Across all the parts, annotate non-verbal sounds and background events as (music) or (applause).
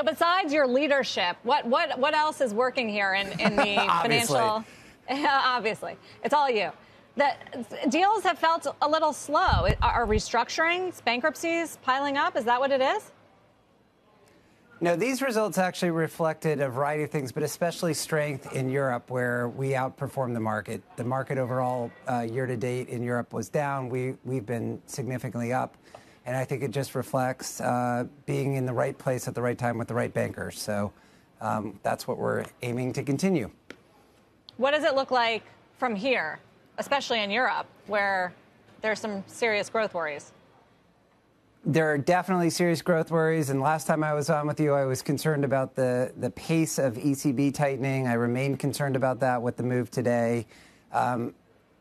So besides your leadership, what what what else is working here in, in the (laughs) financial? (laughs) Obviously, it's all you. The deals have felt a little slow. Are restructurings, bankruptcies piling up? Is that what it is? No, these results actually reflected a variety of things, but especially strength in Europe, where we outperformed the market. The market overall, uh, year to date in Europe, was down. We, we've been significantly up. And I think it just reflects uh, being in the right place at the right time with the right bankers. So um, that's what we're aiming to continue. What does it look like from here, especially in Europe, where there's some serious growth worries? there are definitely serious growth worries. And last time I was on with you, I was concerned about the, the pace of ECB tightening. I remain concerned about that with the move today. Um,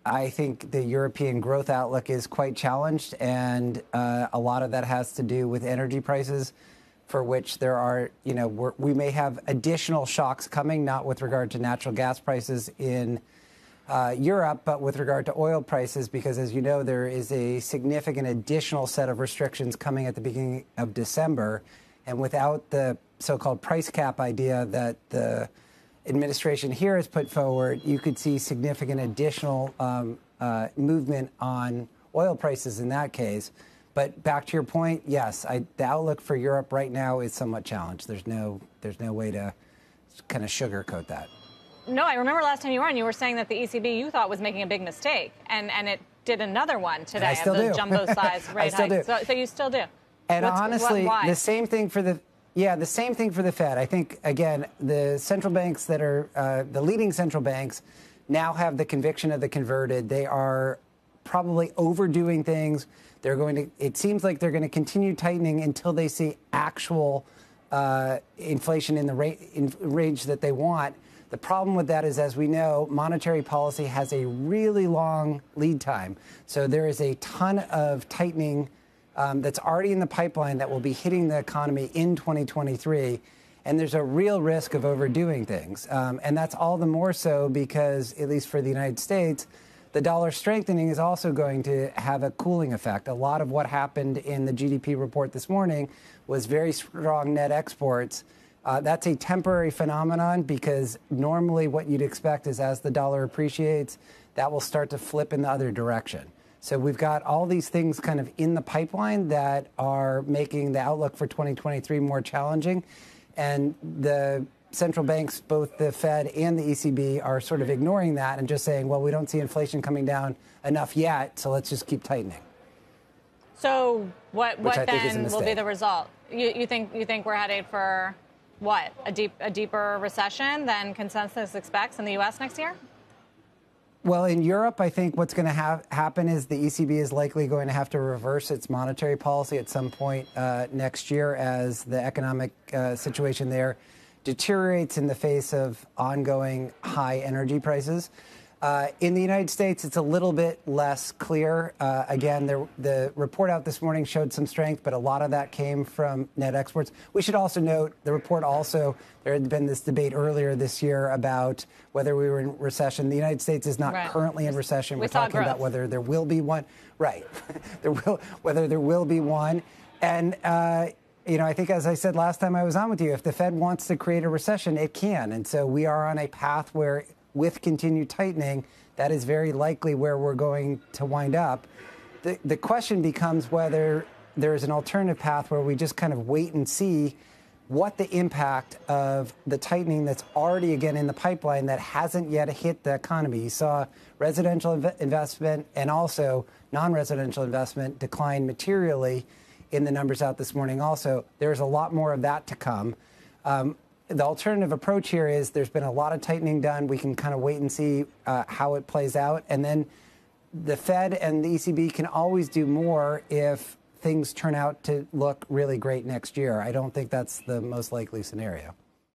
I think the European growth outlook is quite challenged, and uh, a lot of that has to do with energy prices, for which there are, you know, we may have additional shocks coming, not with regard to natural gas prices in uh, Europe, but with regard to oil prices, because as you know, there is a significant additional set of restrictions coming at the beginning of December. And without the so called price cap idea that the administration here has put forward, you could see significant additional um, uh, movement on oil prices in that case. But back to your point, yes, I, the outlook for Europe right now is somewhat challenged. There's no, there's no way to kind of sugarcoat that. No, I remember last time you were on, you were saying that the ECB you thought was making a big mistake, and, and it did another one today I of the jumbo size (laughs) rate hike. So, so, you still do. And What's, honestly, what, the same thing for the yeah, the same thing for the Fed. I think again, the central banks that are uh, the leading central banks now have the conviction of the converted. They are probably overdoing things. They're going to. It seems like they're going to continue tightening until they see actual uh, inflation in the rate in range that they want. The problem with that is, as we know, monetary policy has a really long lead time. So there is a ton of tightening um, that's already in the pipeline that will be hitting the economy in 2023. And there's a real risk of overdoing things. Um, and that's all the more so because, at least for the United States, the dollar strengthening is also going to have a cooling effect. A lot of what happened in the GDP report this morning was very strong net exports. Uh, that's a temporary phenomenon because normally what you'd expect is as the dollar appreciates, that will start to flip in the other direction. So we've got all these things kind of in the pipeline that are making the outlook for 2023 more challenging. And the central banks, both the Fed and the ECB, are sort of ignoring that and just saying, well, we don't see inflation coming down enough yet, so let's just keep tightening. So what, what then will be the result? You, you, think, you think we're headed for what a deep a deeper recession than consensus expects in the U.S. next year? Well, in Europe, I think what's going to ha- happen is the ECB is likely going to have to reverse its monetary policy at some point uh, next year as the economic uh, situation there deteriorates in the face of ongoing high energy prices. Uh, in the United States, it's a little bit less clear. Uh, again, the, the, report out this morning showed some strength, but a lot of that came from net exports. We should also note the report also, there had been this debate earlier this year about whether we were in recession. The United States is not right. currently in recession. We we're talking growth. about whether there will be one. Right. (laughs) there will, whether there will be one. And, uh, you know, I think as I said last time I was on with you, if the Fed wants to create a recession, it can. And so we are on a path where with continued tightening, that is very likely where we're going to wind up. The, the question becomes whether there is an alternative path where we just kind of wait and see what the impact of the tightening that's already again in the pipeline that hasn't yet hit the economy. You saw residential inv- investment and also non-residential investment decline materially in the numbers out this morning. Also, there's a lot more of that to come. Um, the alternative approach here is there's been a lot of tightening done. We can kind of wait and see uh, how it plays out. And then the Fed and the ECB can always do more if things turn out to look really great next year. I don't think that's the most likely scenario.